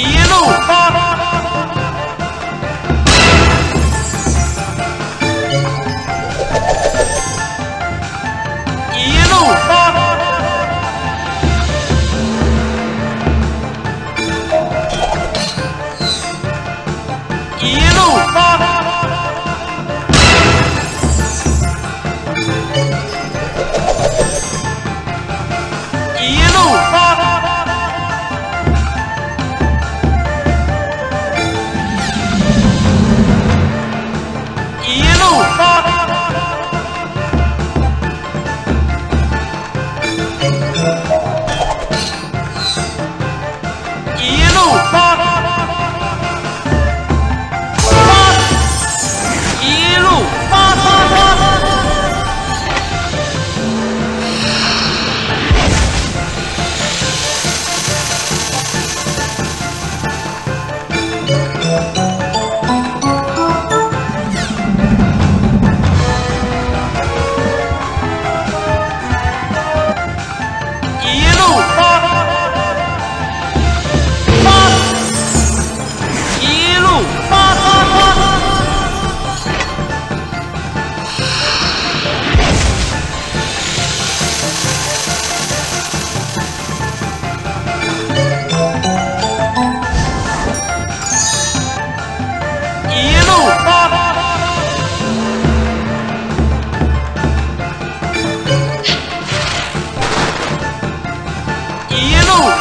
一路，一路。一路。风一路